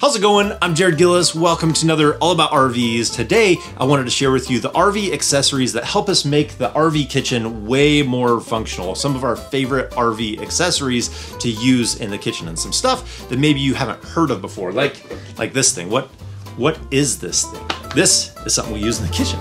How's it going? I'm Jared Gillis. Welcome to another All About RVs. Today, I wanted to share with you the RV accessories that help us make the RV kitchen way more functional. Some of our favorite RV accessories to use in the kitchen and some stuff that maybe you haven't heard of before, like like this thing. What what is this thing? This is something we use in the kitchen.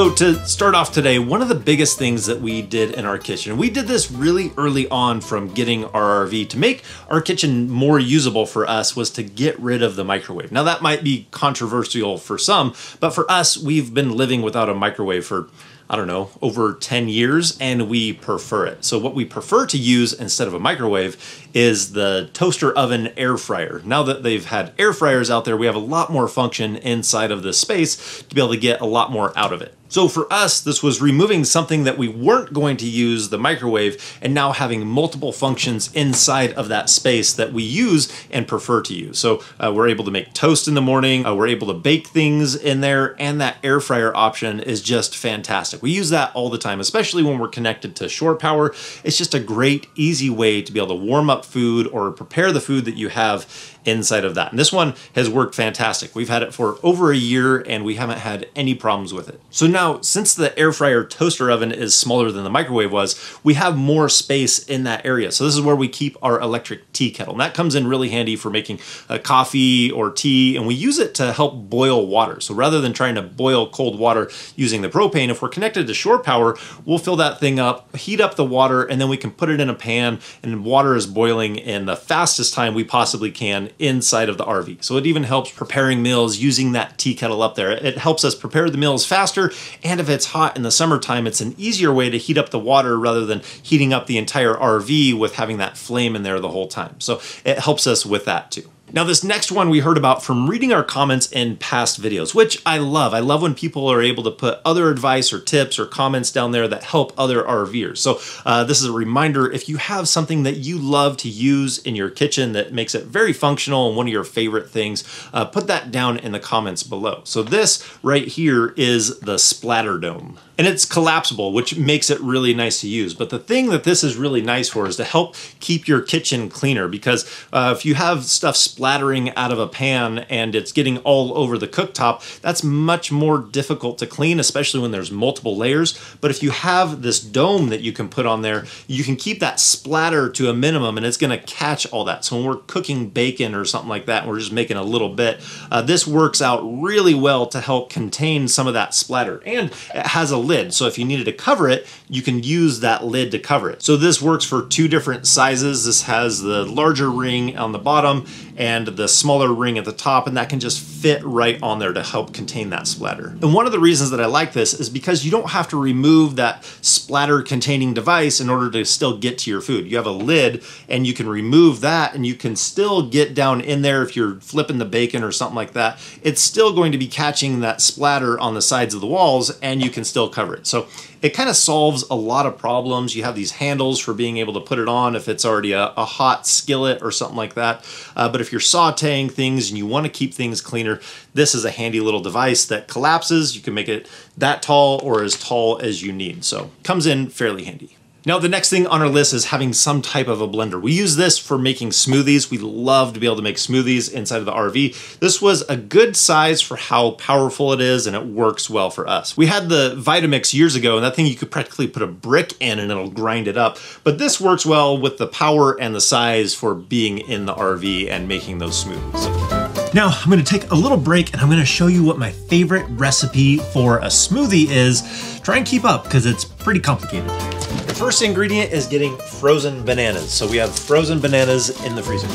So to start off today, one of the biggest things that we did in our kitchen, we did this really early on from getting our RV to make our kitchen more usable for us was to get rid of the microwave. Now that might be controversial for some, but for us, we've been living without a microwave for I don't know, over 10 years, and we prefer it. So, what we prefer to use instead of a microwave is the toaster oven air fryer. Now that they've had air fryers out there, we have a lot more function inside of this space to be able to get a lot more out of it. So for us, this was removing something that we weren't going to use, the microwave, and now having multiple functions inside of that space that we use and prefer to use. So uh, we're able to make toast in the morning, uh, we're able to bake things in there, and that air fryer option is just fantastic. We use that all the time, especially when we're connected to shore power. It's just a great, easy way to be able to warm up food or prepare the food that you have inside of that. And this one has worked fantastic. We've had it for over a year and we haven't had any problems with it. So now, since the air fryer toaster oven is smaller than the microwave was, we have more space in that area. So this is where we keep our electric tea kettle. And that comes in really handy for making a coffee or tea. And we use it to help boil water. So rather than trying to boil cold water using the propane, if we're connected to shore power, we'll fill that thing up, heat up the water, and then we can put it in a pan and water is boiling in the fastest time we possibly can inside of the RV. So it even helps preparing meals using that tea kettle up there. It helps us prepare the meals faster, and if it's hot in the summertime, it's an easier way to heat up the water rather than heating up the entire RV with having that flame in there the whole time. So it helps us with that too. Now, this next one we heard about from reading our comments in past videos, which I love. I love when people are able to put other advice or tips or comments down there that help other RVers. So uh, this is a reminder, if you have something that you love to use in your kitchen that makes it very functional and one of your favorite things, uh, put that down in the comments below. So this right here is the Splatter Dome and it's collapsible, which makes it really nice to use. But the thing that this is really nice for is to help keep your kitchen cleaner because uh, if you have stuff splattering out of a pan and it's getting all over the cooktop, that's much more difficult to clean, especially when there's multiple layers. But if you have this dome that you can put on there, you can keep that splatter to a minimum and it's gonna catch all that. So when we're cooking bacon or something like that, and we're just making a little bit, uh, this works out really well to help contain some of that splatter. And it has a lid. So if you needed to cover it, you can use that lid to cover it. So this works for two different sizes. This has the larger ring on the bottom and the smaller ring at the top, and that can just fit right on there to help contain that splatter. And one of the reasons that I like this is because you don't have to remove that splatter containing device in order to still get to your food. You have a lid and you can remove that and you can still get down in there if you're flipping the bacon or something like that. It's still going to be catching that splatter on the sides of the walls and you can still cover it. So it kind of solves a lot of problems. You have these handles for being able to put it on if it's already a, a hot skillet or something like that. Uh, but if you're sauteing things and you want to keep things cleaner, this is a handy little device that collapses. You can make it that tall or as tall as you need. So comes in fairly handy. Now, the next thing on our list is having some type of a blender. We use this for making smoothies. We love to be able to make smoothies inside of the RV. This was a good size for how powerful it is, and it works well for us. We had the Vitamix years ago, and that thing you could practically put a brick in and it'll grind it up. But this works well with the power and the size for being in the RV and making those smoothies. Now, I'm gonna take a little break and I'm gonna show you what my favorite recipe for a smoothie is. Try and keep up because it's pretty complicated. The first ingredient is getting frozen bananas. So we have frozen bananas in the freezer.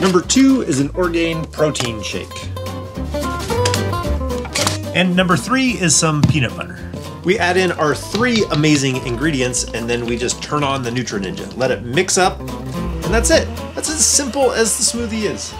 Number two is an Orgain protein shake. And number three is some peanut butter. We add in our three amazing ingredients and then we just turn on the Nutri Ninja. Let it mix up and that's it. That's as simple as the smoothie is.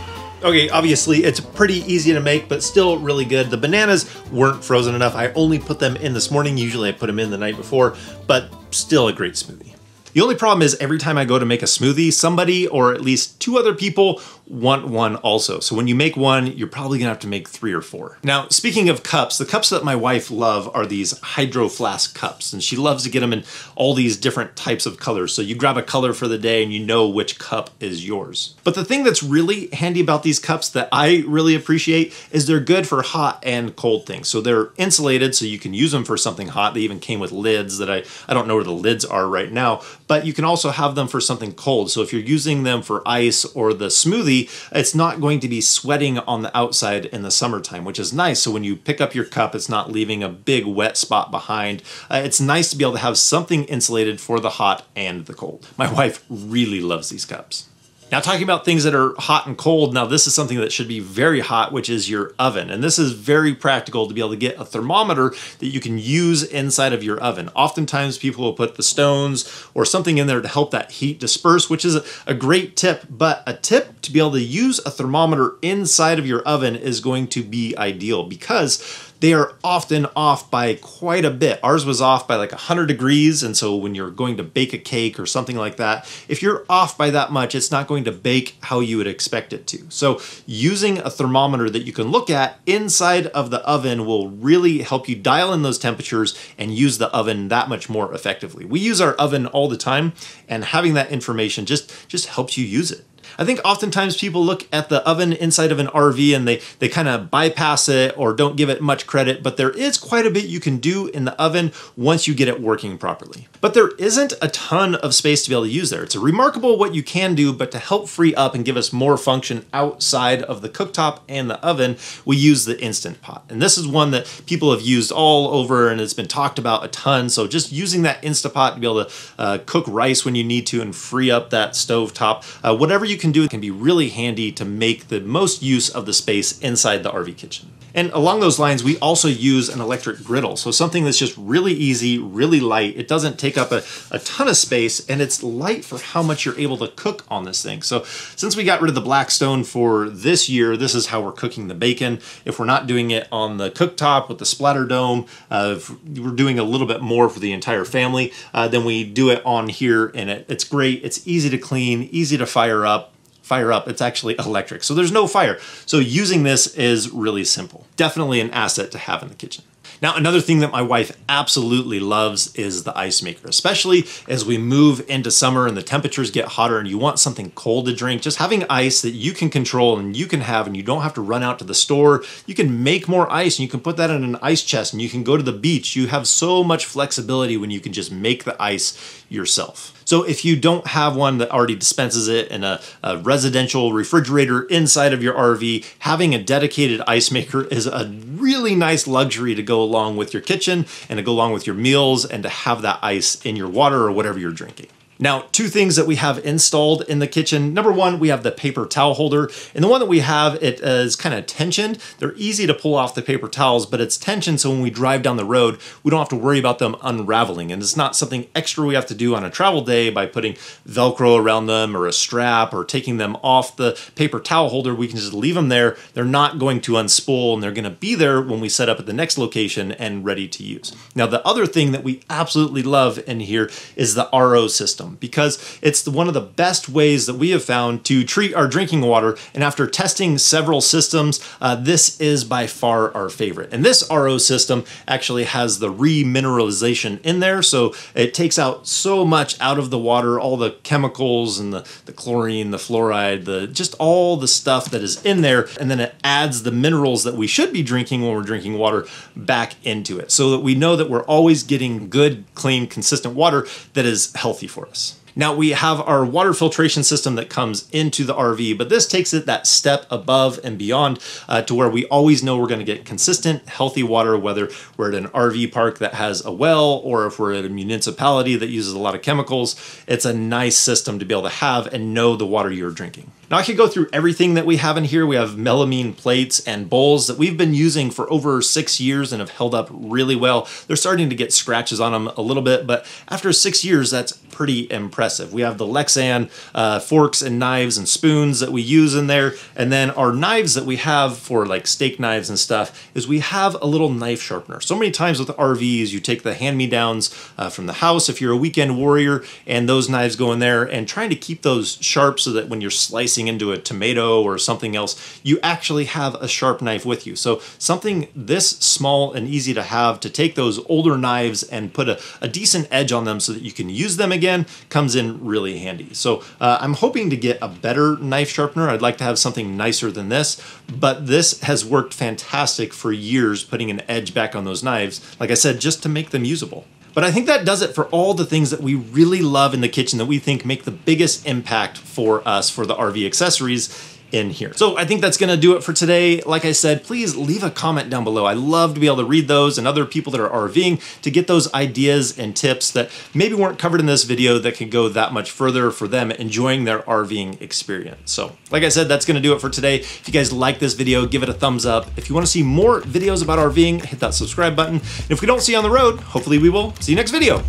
Okay, obviously it's pretty easy to make, but still really good. The bananas weren't frozen enough. I only put them in this morning. Usually I put them in the night before, but still a great smoothie. The only problem is every time I go to make a smoothie, somebody or at least two other people want one also. So when you make one, you're probably gonna have to make three or four. Now, speaking of cups, the cups that my wife love are these hydro flask cups, and she loves to get them in all these different types of colors. So you grab a color for the day and you know which cup is yours. But the thing that's really handy about these cups that I really appreciate is they're good for hot and cold things. So they're insulated so you can use them for something hot. They even came with lids that I, I don't know where the lids are right now, but you can also have them for something cold. So if you're using them for ice or the smoothie, it's not going to be sweating on the outside in the summertime, which is nice. So when you pick up your cup, it's not leaving a big wet spot behind. Uh, it's nice to be able to have something insulated for the hot and the cold. My wife really loves these cups. Now, talking about things that are hot and cold, now this is something that should be very hot, which is your oven. And this is very practical to be able to get a thermometer that you can use inside of your oven. Oftentimes, people will put the stones or something in there to help that heat disperse, which is a, great tip. But a tip to be able to use a thermometer inside of your oven is going to be ideal because they are often off by quite a bit. Ours was off by like 100 degrees, and so when you're going to bake a cake or something like that, if you're off by that much, it's not going to bake how you would expect it to. So using a thermometer that you can look at inside of the oven will really help you dial in those temperatures and use the oven that much more effectively. We use our oven all the time, and having that information just just helps you use it. I think oftentimes people look at the oven inside of an RV and they, they kind of bypass it or don't give it much credit, but there is quite a bit you can do in the oven once you get it working properly. But there isn't a ton of space to be able to use there. It's remarkable what you can do, but to help free up and give us more function outside of the cooktop and the oven, we use the Instant Pot. And this is one that people have used all over and it's been talked about a ton. So just using that Instant Pot to be able to uh, cook rice when you need to and free up that stove top, uh, whatever you can do can be really handy to make the most use of the space inside the RV kitchen. And along those lines, we also use an electric griddle. So something that's just really easy, really light. It doesn't take up a, a ton of space and it's light for how much you're able to cook on this thing. So since we got rid of the Blackstone for this year, this is how we're cooking the bacon. If we're not doing it on the cooktop with the splatter dome, uh, we're doing a little bit more for the entire family, uh, then we do it on here and it, it's great. It's easy to clean, easy to fire up fire up, it's actually electric. So there's no fire. So using this is really simple. Definitely an asset to have in the kitchen. Now, another thing that my wife absolutely loves is the ice maker, especially as we move into summer and the temperatures get hotter and you want something cold to drink. Just having ice that you can control and you can have, and you don't have to run out to the store. You can make more ice and you can put that in an ice chest and you can go to the beach. You have so much flexibility when you can just make the ice yourself. So if you don't have one that already dispenses it in a, a, residential refrigerator inside of your RV, having a dedicated ice maker is a really nice luxury to go along with your kitchen and to go along with your meals and to have that ice in your water or whatever you're drinking. Now, two things that we have installed in the kitchen. Number one, we have the paper towel holder. And the one that we have, it is kind of tensioned. They're easy to pull off the paper towels, but it's tensioned so when we drive down the road, we don't have to worry about them unraveling. And it's not something extra we have to do on a travel day by putting Velcro around them or a strap or taking them off the paper towel holder. We can just leave them there. They're not going to unspool and they're going to be there when we set up at the next location and ready to use. Now, the other thing that we absolutely love in here is the RO system because it's one of the best ways that we have found to treat our drinking water. And after testing several systems, uh, this is by far our favorite. And this RO system actually has the remineralization in there. So it takes out so much out of the water, all the chemicals and the, the chlorine, the fluoride, the just all the stuff that is in there. And then it adds the minerals that we should be drinking when we're drinking water back into it so that we know that we're always getting good, clean, consistent water that is healthy for us. Now we have our water filtration system that comes into the RV, but this takes it that step above and beyond uh, to where we always know we're going to get consistent, healthy water, whether we're at an RV park that has a well or if we're at a municipality that uses a lot of chemicals. It's a nice system to be able to have and know the water you're drinking. Now I could go through everything that we have in here. We have melamine plates and bowls that we've been using for over six years and have held up really well. They're starting to get scratches on them a little bit, but after six years, that's pretty impressive. We have the Lexan uh, forks and knives and spoons that we use in there, and then our knives that we have for like steak knives and stuff is we have a little knife sharpener. So many times with RVs, you take the hand-me-downs uh, from the house if you're a weekend warrior, and those knives go in there, and trying to keep those sharp so that when you're slicing into a tomato or something else, you actually have a sharp knife with you. So something this small and easy to have to take those older knives and put a, a decent edge on them so that you can use them again comes in really handy. So uh, I'm hoping to get a better knife sharpener. I'd like to have something nicer than this, but this has worked fantastic for years putting an edge back on those knives, like I said, just to make them usable. But I think that does it for all the things that we really love in the kitchen that we think make the biggest impact for us for the RV accessories in here. So I think that's gonna do it for today. Like I said, please leave a comment down below. I love to be able to read those and other people that are RVing to get those ideas and tips that maybe weren't covered in this video that can go that much further for them enjoying their RVing experience. So like I said, that's gonna do it for today. If you guys like this video, give it a thumbs up. If you wanna see more videos about RVing, hit that subscribe button. And if we don't see you on the road, hopefully we will see you next video.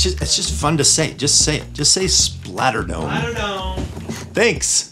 It's just it's just fun to say. Just say it. Just say Splatterdome. I don't know. Thanks.